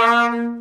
Yeah.